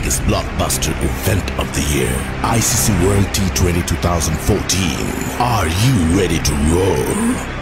biggest blockbuster event of the year, ICC World T20 2014. Are you ready to roll?